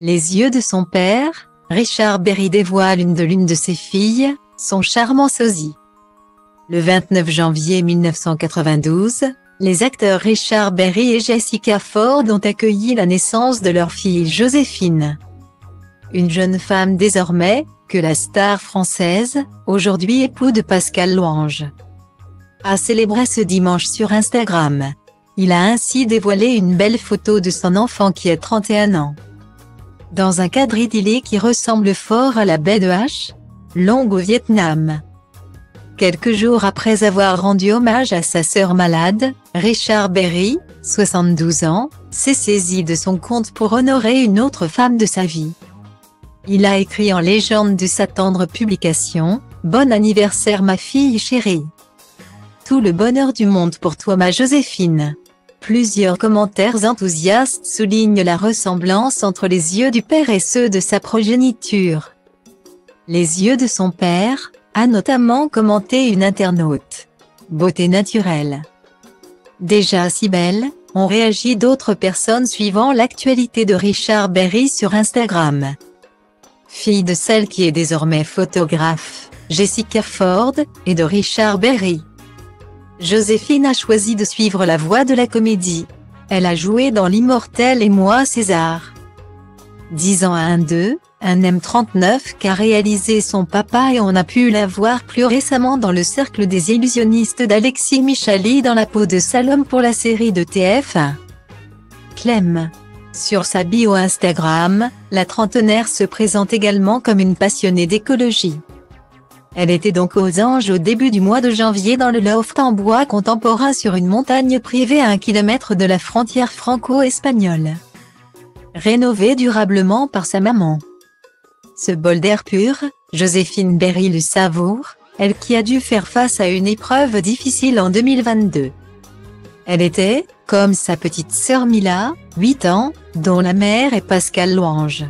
Les yeux de son père, Richard Berry dévoile une de l'une de ses filles, son charmant sosie. Le 29 janvier 1992, les acteurs Richard Berry et Jessica Ford ont accueilli la naissance de leur fille Joséphine. Une jeune femme désormais, que la star française, aujourd'hui époux de Pascal Louange, a célébré ce dimanche sur Instagram. Il a ainsi dévoilé une belle photo de son enfant qui a 31 ans. Dans un cadre idyllique qui ressemble fort à la baie de H, longue au Vietnam. Quelques jours après avoir rendu hommage à sa sœur malade, Richard Berry, 72 ans, s'est saisi de son compte pour honorer une autre femme de sa vie. Il a écrit en légende de sa tendre publication, Bon anniversaire ma fille chérie. Tout le bonheur du monde pour toi ma Joséphine. Plusieurs commentaires enthousiastes soulignent la ressemblance entre les yeux du père et ceux de sa progéniture. Les yeux de son père, a notamment commenté une internaute. Beauté naturelle. Déjà si belle, ont réagi d'autres personnes suivant l'actualité de Richard Berry sur Instagram. Fille de celle qui est désormais photographe, Jessica Ford, et de Richard Berry. Joséphine a choisi de suivre la voie de la comédie. Elle a joué dans L'immortel et moi César. 10 ans à un 2, un M39 qu'a réalisé son papa et on a pu la voir plus récemment dans le cercle des illusionnistes d'Alexis Michali dans la peau de Salom pour la série de TF1. Clem. Sur sa bio Instagram, la trentenaire se présente également comme une passionnée d'écologie. Elle était donc aux anges au début du mois de janvier dans le loft en bois contemporain sur une montagne privée à un kilomètre de la frontière franco-espagnole. Rénovée durablement par sa maman. Ce bol d'air pur, Joséphine Berry le savoure, elle qui a dû faire face à une épreuve difficile en 2022. Elle était, comme sa petite sœur Mila, 8 ans, dont la mère est Pascal Louange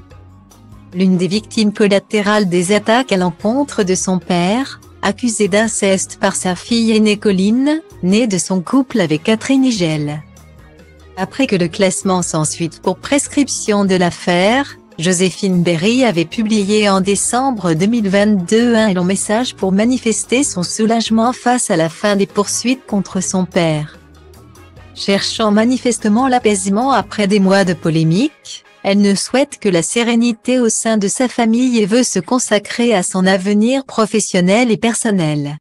l'une des victimes collatérales des attaques à l'encontre de son père, accusé d'inceste par sa fille aînée Colline, née de son couple avec Catherine Higel. Après que le classement sans suite pour prescription de l'affaire, Joséphine Berry avait publié en décembre 2022 un long message pour manifester son soulagement face à la fin des poursuites contre son père. Cherchant manifestement l'apaisement après des mois de polémique, elle ne souhaite que la sérénité au sein de sa famille et veut se consacrer à son avenir professionnel et personnel.